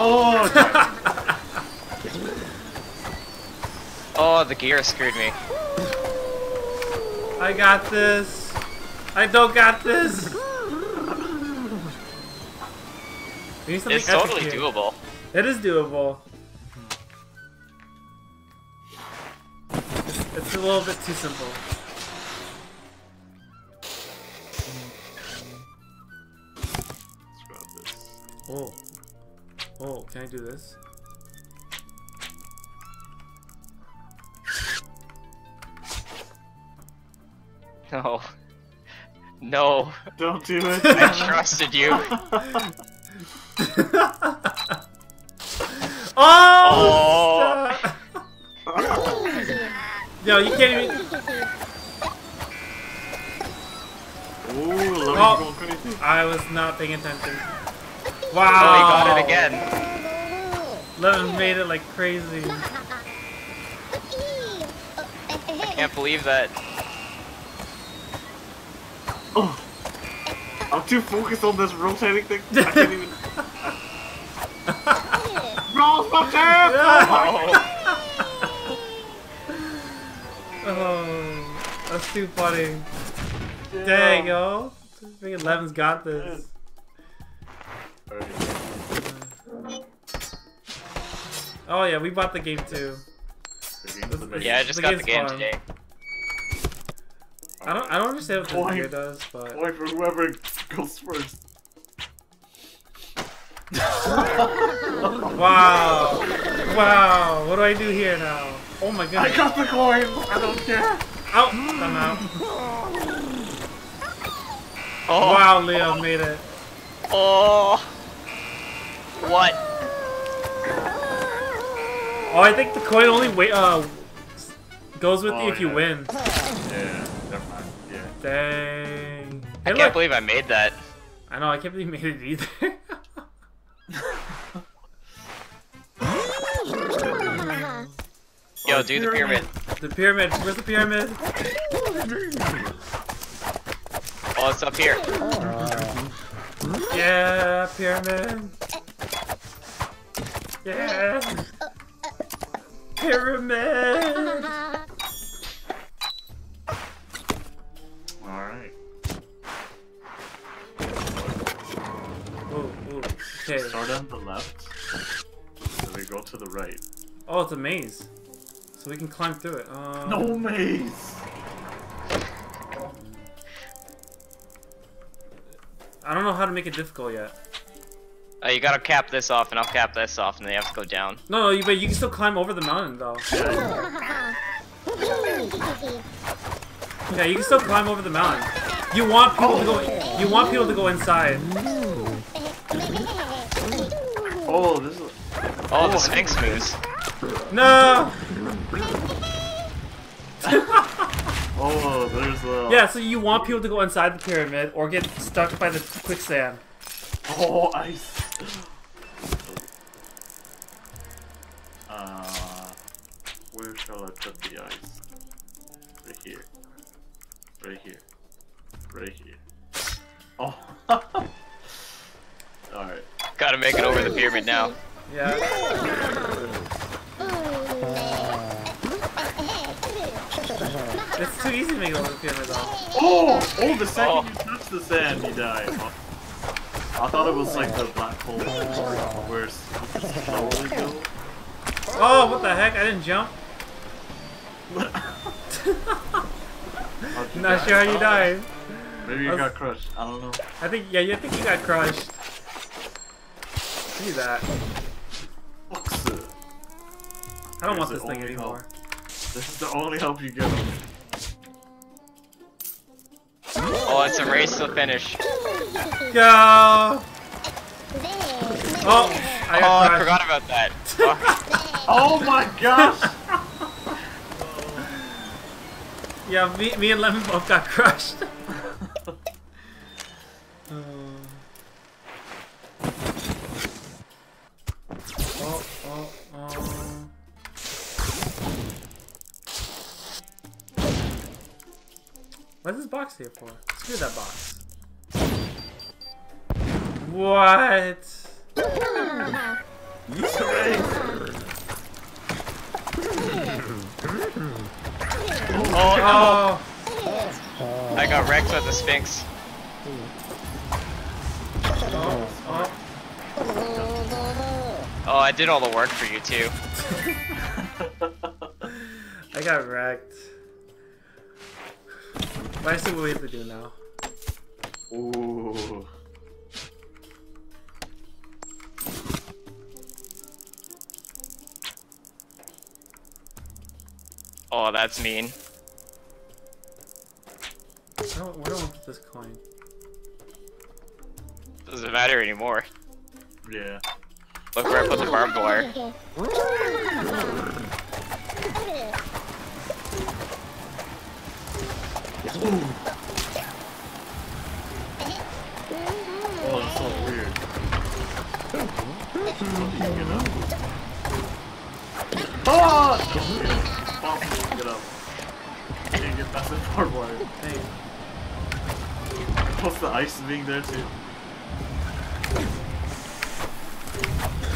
Oh, Oh, the gear screwed me. I got this. I don't got this. We need something It's epic totally here. doable. It is doable. It's, it's a little bit too simple. Let's grab this. Oh. Oh, can I do this? No. No. Don't do it. I trusted you. oh! Oh. Yo, you can't even. Ooh, Logan's Oh. going crazy. I was not paying attention. Oh, Wow! he got it again. Lemon made it like crazy. I can't believe that. Oh. I'm too focused on this rotating thing. I can't even. Brawl's my champ! Oh. Oh. oh, that's too funny. Dang, yo. Freaking Levin's got this. Oh yeah, we bought the game too. Yeah, I just The got the game fun. today. I don't I don't understand what this Point. gear does, but Point for whoever goes first. wow, wow. What do I do here now? Oh my god. I got the coin! I don't care! Out. I'm out. Oh. Wow, Leo made it. Oh. What? Oh, I think the coin only wait uh goes with Oh, you if you win. Yeah, never mind. Yeah. Dang. I Hey, can't look. believe I made that. I know. I can't believe you made it either. Yo, do the pyramid. the pyramid. Where's the pyramid? Oh, it's up here. Yeah, pyramid. Yeah. Pyramid. Alright. Ooh. Okay. Start on the left. So we go to the right. Oh, it's a maze. So we can climb through it. Um, No maze! I don't know how to make it difficult yet. Uh, you gotta cap this off, and I'll cap this off, and then you have to go down. No, no, you, but you can still climb over the mountain though. Yeah, you can still climb over the mountain. You want people to go. You want people to go inside. Oh, this is. Oh, Oh, the I Sphinx moves. No. Oh, there's a. Yeah, so you want people to go inside the pyramid or get stuck by the quicksand. Oh, I Uh, shall the ice? Right here. Right here. Right here. Oh. Alright. Gotta make it over the pyramid now. Yeah. It's too easy to make it over the pyramid though. Oh! Oh, the second Oh. you touch the sand, you die. Oh. I thought it was like the black hole where it's slowly go. Oh, what the heck? I didn't jump. How'd you Not sure how you died. Maybe you That's- got crushed. I don't know. I think, yeah, you think you got crushed. See that. Fuck's. I don't Here's want this thing only anymore. This is the only help you get on. Oh, it's a race to the finish. Go! Oh, I Oh, I forgot about that. Oh my gosh! Yeah, me, me and Lemon both got crushed. Oh, oh, oh. What's this box here for? Screw that box. What? What's with the Sphinx? Oh, oh. Oh, I did all the work for you too. I got wrecked. But I see what we have to do now. Ooh. Oh, that's mean. I don't, where do I put this coin? Doesn't matter anymore. Yeah. Look where I put the barbed wire. Oh, that's so weird. How do you get up? Oh! Get up. Can't get past the barbed wire. Hey, Plus the ice being there too.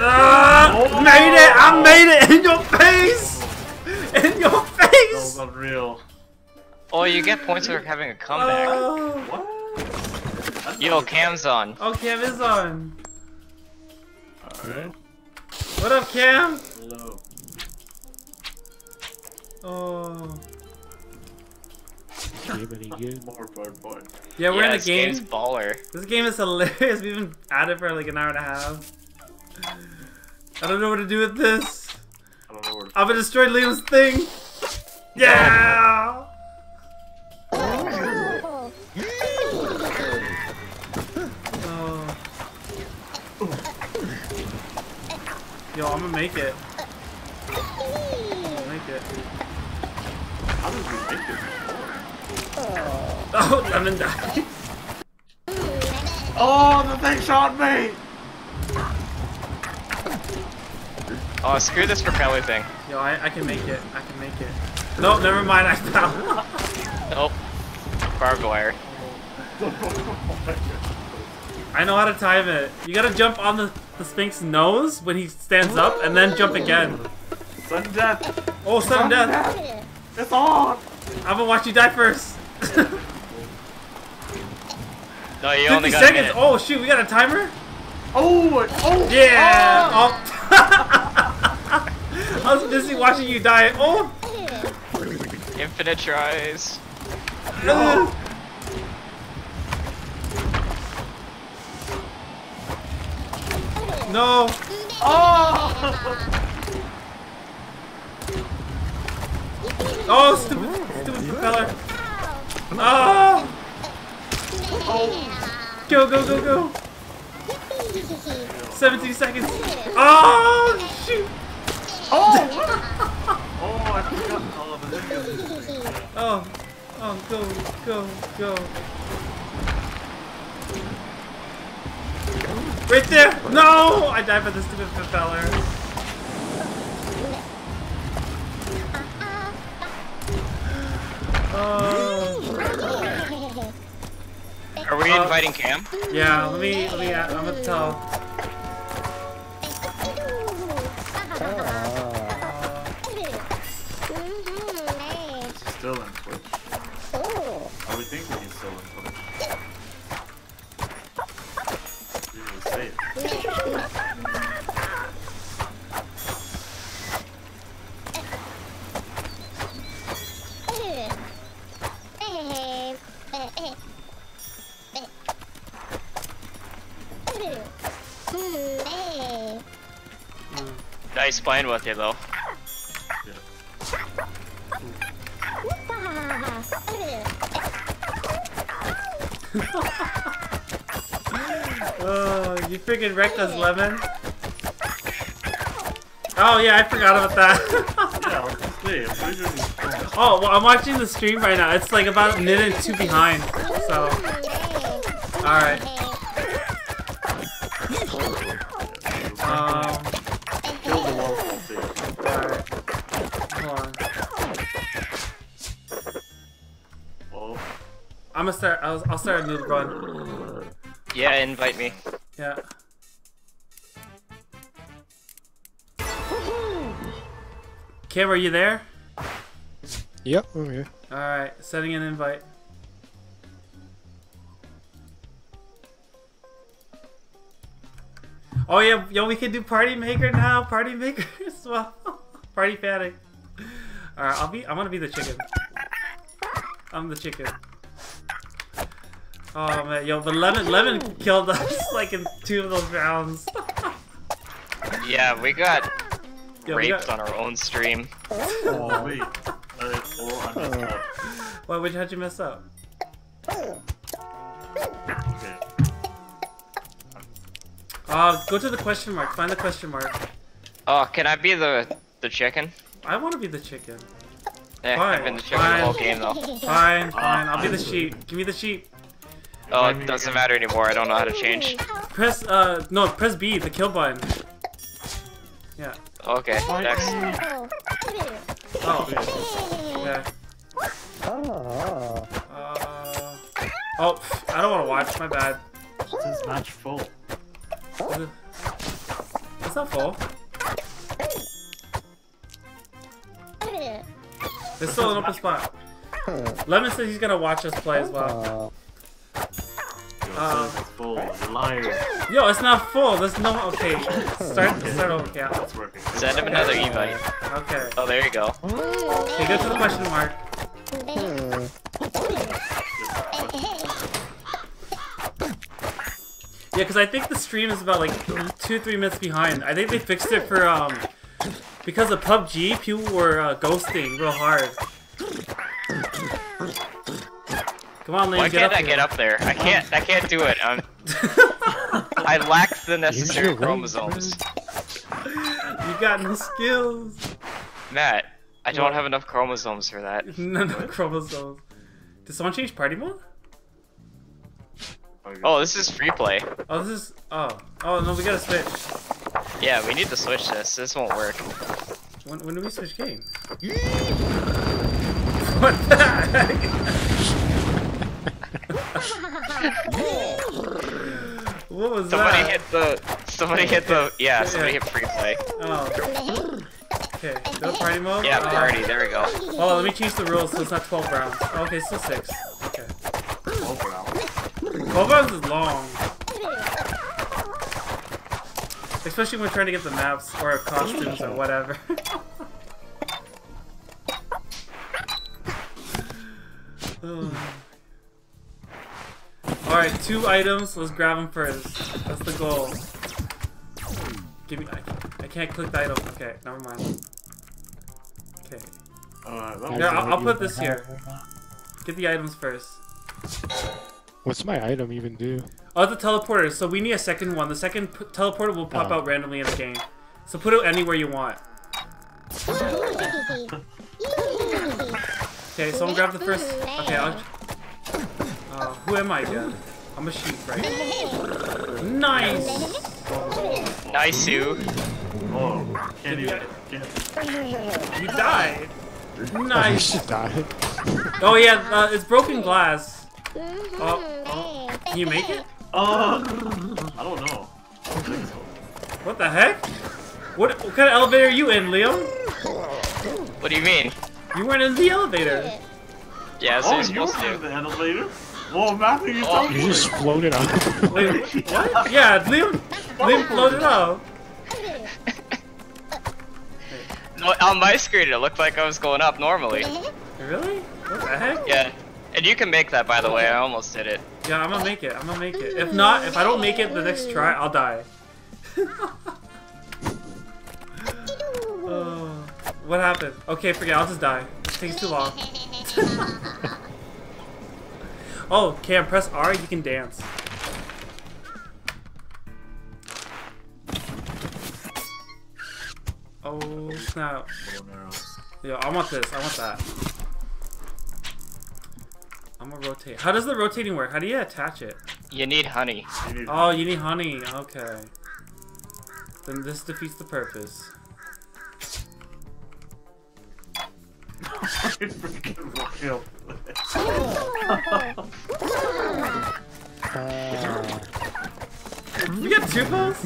Ah, Oh! made it! I made it in your face! In your face! That was unreal. Oh, you get points for having a comeback. Oh, What? Yo, Cam's on. oh, Cam is on. Alright. What up, Cam? Hello. Oh. Pretty good. More barbed wire. Yeah, we're yeah, in the this game. game's baller. This game is hilarious. We've been at it for like an hour and a half. I don't know what to do with this. I don't know where to I'm gonna destroy Liam's thing. Yeah. Oh. Yo, I'm gonna make it. I'm gonna make it. How did we make it before? Oh, Lemon died. Oh, the thing shot me! Oh, screw this propeller thing. Yo, I, I can make it. I can make it. No, never mind. I fell. Nope. Barbed wire. I know how to time it. You gotta jump on the, the Sphinx's nose when he stands up, and then jump again. Sudden death! Oh, sudden death! It's on! I'm gonna watch you die first. No, you 50 only got seconds! minute. Oh shoot, we got a timer? Oh! Oh! Yeah! Oh. I was busy watching you die. Oh! Infinite tries. Ugh. No! Oh! Oh, stupid, stupid propeller! Oh! Go, go, go, go! 17 seconds! Oh, shoot! Oh! Oh, I forgot. Oh, the thing. Oh, oh, go, go, go. Right there! No! I died by the stupid propeller. Oh. Are we Uh, inviting Cam? Yeah, let me, let me, I'm gonna tell. Nice playing with you though. Oh, you freaking wrecked us, Lemon. Oh yeah, I forgot about that. Oh, well, I'm watching the stream right now. It's like about a minute and two behind. So, alright. I'm gonna start. I'll, I'll start a new run. Yeah, invite me. Yeah. Kim, are you there? Yep, I'm okay. here. Alright, setting an invite. Oh yeah, yo, we can do Party Maker now. Party Maker as well. Party Panic. Alright, I'll be. I want to be the chicken. I'm the chicken. Oh man, yo, but lemon, lemon killed us like in two of those rounds. Yeah, we got Yo, we raped got- on our own stream. Oh wait. Uh, oh, I messed up. Why? Which how'd you mess up? Okay. Uh, go to the question mark. Find the question mark. Oh, can I be the the chicken? I want to be the chicken. Eh, Fine, I've been the chicken fine. the whole game though. Fine, fine. I'll be the I'm sheep. Give me the sheep. Oh, it doesn't matter anymore. I don't know how to change. Press, uh, no, press B, the kill button. Yeah. Okay, next. Oh. Yeah. Uh, oh, pff, I don't want to watch. My bad. This is match full. It's not full. There's still an open spot. Lemon says he's gonna watch us play as well. Yo, Uh, this full. You liar. Yo, it's not full. There's no. Okay, start. Start over. Okay. It's working. Send him another invite. Okay. Oh, there you go. Okay, go to the question mark. Yeah, because I think the stream is about like two, three minutes behind. I think they fixed it for um because of PUBG, people were uh, ghosting real hard. Come on, Lane, Why get can't up I here. get up there? I can't. I can't do it. I'm, I lack the necessary chromosomes. you got no skills. Matt, I don't What? have enough chromosomes for that. No, no chromosomes. Did someone change party mode? Oh, this is free play. Oh, this is. Oh, oh no, we gotta switch. Yeah, we need to switch this. This won't work. When, when do we switch game? what the heck? What was Somebody that? hit the. Somebody hit the. Yeah, somebody hit free play. Oh. Okay, go party mode? Yeah, Uh, party. There we go. On, let me change the rules so it's not 12 rounds. Oh, okay, still 6. Okay. Oh, wow. 12 rounds is long. Especially when we're trying to get the maps or costumes or whatever. Alright, two items. Let's grab them first. That's the goal. Give me. I, I can't click the item. Okay, never mind. Okay. Uh, that Yeah, I'll I'll put this here. Get the items first. What's my item even do? Oh, the teleporter. So we need a second one. The second p- teleporter will pop Oh. out randomly in the game. So put it anywhere you want. Okay, someone grab the first. Okay, I'll. Uh, who am I again? I'm a sheep, right? Nice. Nice, you. Oh, can't even. you- Can't. You died. Nice. should die. Oh yeah, uh, it's broken glass. Oh, oh, can you make it? Oh, I don't know. I don't think so. What the heck? What, what kind of elevator are you in, Liam? What do you mean? You weren't in the elevator. Yeah, so Oh, you're supposed were in to. the elevator? Whoa, Matthew, you Oh, talking You just floated on. Wait, what? Yeah, Liam, Liam floated up. No, on my screen, it looked like I was going up normally. Really? What the heck? Yeah. And you can make that, by the way. I almost did it. Yeah, I'm gonna make it. I'm gonna make it. If not, if I don't make it the next try, I'll die. oh, what happened? Okay, forget. I'll just die. It takes too long. oh, Cam, press R. You can dance. Oh snap! Bow and arrow. Yeah, I want this. I want that. I'm gonna rotate. How does the rotating work? How do you attach it? You need honey. You need Oh, you need honey. Okay. Then this defeats the purpose. Freaking royal. Uh, We got two votes?